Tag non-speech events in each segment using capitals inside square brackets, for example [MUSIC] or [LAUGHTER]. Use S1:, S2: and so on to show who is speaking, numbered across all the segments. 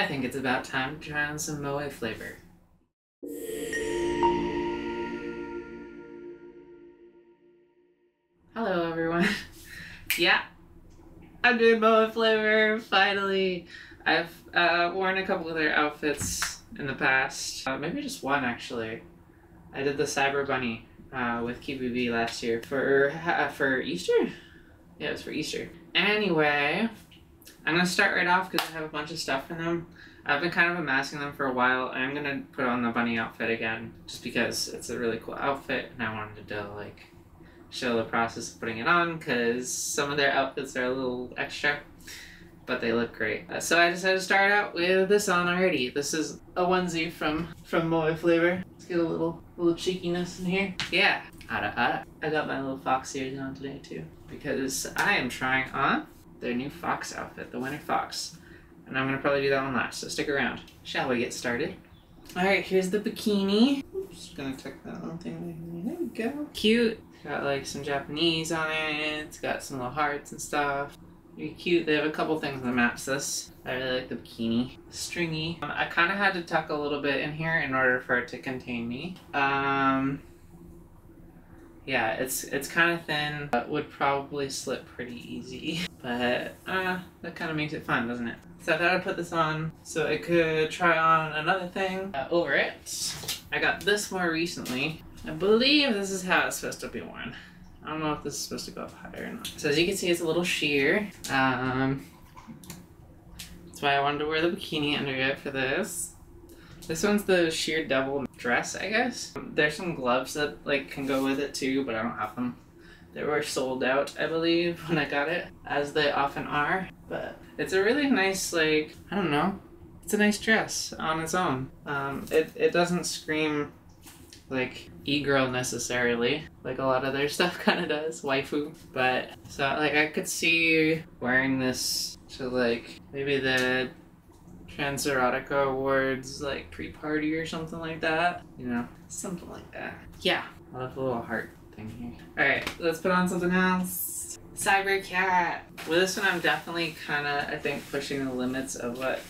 S1: I think it's about time to try on some Moe flavor. Hello, everyone. [LAUGHS] yeah, I'm doing Moe flavor finally. I've uh, worn a couple of their outfits in the past, uh, maybe just one actually. I did the Cyber Bunny uh, with QBB last year for uh, for Easter. Yeah, it was for Easter. Anyway, I'm gonna start right off because I have a bunch of stuff in them. I've been kind of amassing them for a while. I'm gonna put on the bunny outfit again just because it's a really cool outfit and I wanted to like show the process of putting it on because some of their outfits are a little extra but they look great. Uh, so I decided to start out with this on already. This is a onesie from from Moe Flavor. Let's get a little little cheekiness in here. Yeah, ada ada. I got my little fox ears on today too because I am trying on their new fox outfit, the Winter Fox. And I'm gonna probably do that one last, so stick around. Shall we get started? Alright, here's the bikini. Just gonna tuck that little thing. There we go. Cute. Got like some Japanese on it. It's got some little hearts and stuff. Really cute. They have a couple things that match this. I really like the bikini. Stringy. Um, I kind of had to tuck a little bit in here in order for it to contain me. Um, yeah, it's it's kind of thin. But would probably slip pretty easy. [LAUGHS] But uh, that kind of makes it fun, doesn't it? So I thought I'd put this on so I could try on another thing uh, over it. I got this more recently. I believe this is how it's supposed to be worn. I don't know if this is supposed to go up higher or not. So as you can see, it's a little sheer. Um, that's why I wanted to wear the bikini under it for this. This one's the sheer devil dress, I guess. There's some gloves that like can go with it too, but I don't have them. They were sold out, I believe, [LAUGHS] when I got it, as they often are. But it's a really nice, like, I don't know. It's a nice dress on its own. Um, it, it doesn't scream like e-girl necessarily, like a lot of their [LAUGHS] stuff kind of does, waifu. But so like I could see wearing this to like maybe the Trans Erotica Awards like pre-party or something like that. You know, something like that. Yeah, I love the little heart thing here. All right, let's put on something else. Cyber Cat. With this one, I'm definitely kind of I think pushing the limits of what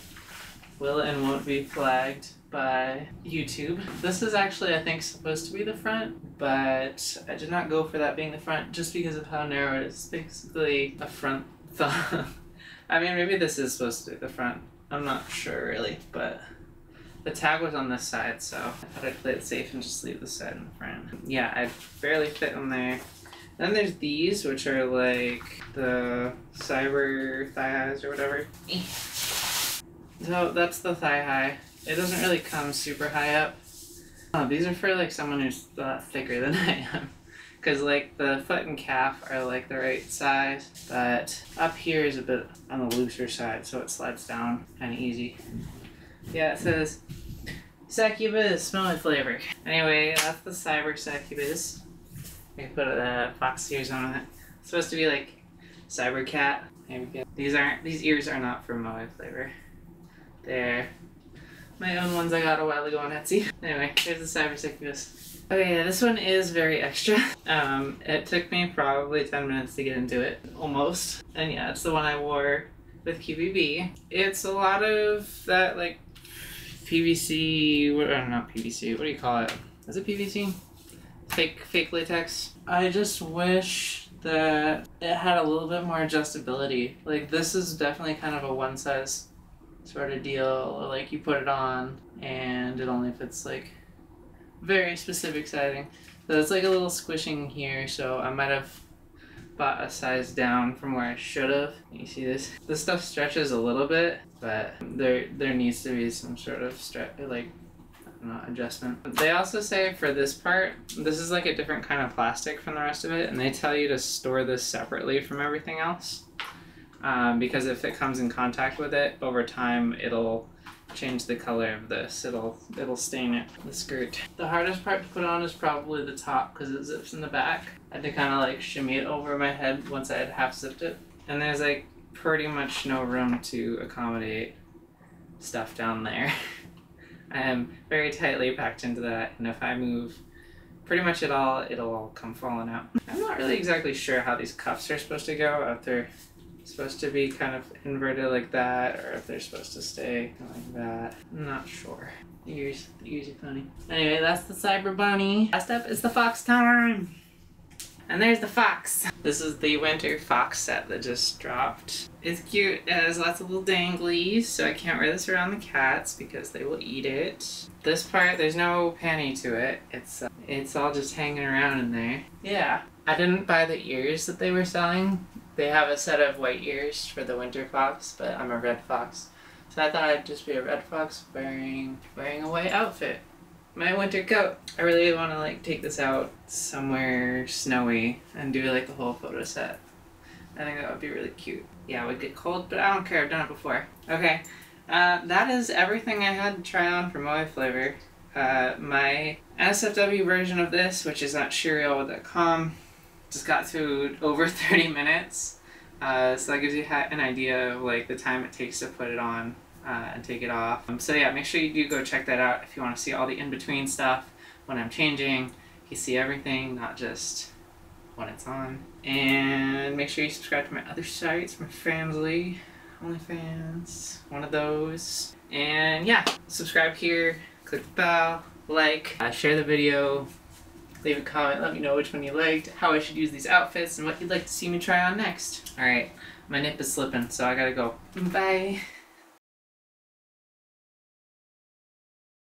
S1: will and won't be flagged by YouTube. This is actually, I think, supposed to be the front, but I did not go for that being the front just because of how narrow it is. It's basically a front thumb. [LAUGHS] I mean, maybe this is supposed to be the front. I'm not sure really, but the tag was on this side, so I thought I'd play it safe and just leave this side in the front. Yeah, I barely fit in there. Then there's these, which are like the cyber thigh highs or whatever. So that's the thigh high. It doesn't really come super high up. Oh, these are for like someone who's a lot thicker than [LAUGHS] I am. Because like the foot and calf are like the right size, but up here is a bit on the looser side, so it slides down kind of easy. Yeah, it says succubus, smell flavor. Anyway, that's the cyber succubus. I put a fox ears on it. It's supposed to be like cyber cat. These aren't. These ears are not from Moe flavor. They're my own ones I got a while ago on Etsy. Anyway, here's the Cyber Succubus. Okay, yeah, this one is very extra. [LAUGHS] Um, it took me probably 10 minutes to get into it, almost. And yeah, it's the one I wore with QBB. It's a lot of that, like, PVC, what, uh, not PVC, what do you call it? Is it PVC? Fake, fake latex. I just wish that it had a little bit more adjustability. Like, this is definitely kind of a one size sort of deal. Like you put it on and it only fits like very specific sizing. So it's like a little squishing here, so I might have bought a size down from where I should have. You see this? This stuff stretches a little bit, but there there needs to be some sort of stretch like know, adjustment. They also say for this part, this is like a different kind of plastic from the rest of it, and they tell you to store this separately from everything else um, because if it comes in contact with it over time, it'll change the color of this. It'll it'll stain it. The skirt. The hardest part to put on is probably the top because it zips in the back. I had to kind of like shimmy it over my head once I had half zipped it. And there's like pretty much no room to accommodate stuff down there. [LAUGHS] I am very tightly packed into that, and if I move pretty much at all, it'll all come falling out. I'm not really exactly sure how these cuffs are supposed to go after supposed to be kind of inverted like that, or if they're supposed to stay like that. I'm not sure. The ears, the ears are funny. Anyway, that's the Cyber Bunny. Last up is the Fox time. And there's the fox. This is the winter fox set that just dropped. It's cute. It has lots of little danglies, so I can't wear this around the cats because they will eat it. This part, there's no panty to it. It's uh, it's all just hanging around in there. Yeah. I didn't buy the ears that they were selling. They have a set of white ears for the winter fox, but I'm a red fox. So I thought I'd just be a red fox wearing wearing a white outfit my winter coat. I really want to like take this out somewhere snowy and do like a whole photo set. I think that would be really cute. Yeah, it would get cold, but I don't care. I've done it before. Okay, uh, that is everything I had to try on for Moe Flavor. Uh, my NSFW version of this, which is at Cheerio.com, just got to over [LAUGHS] 30 minutes. Uh, so that gives you an idea of like the time it takes to put it on uh, and take it off. Um, so yeah, make sure you do go check that out if you want to see all the in-between stuff when I'm changing. You see everything, not just when it's on. And make sure you subscribe to my other sites, my family, OnlyFans, one of those. And yeah, subscribe here, click the bell, like, uh, share the video, leave a comment, let me know which one you liked, how I should use these outfits, and what you'd like to see me try on next. Alright, my nip is slipping, so I gotta go. Bye!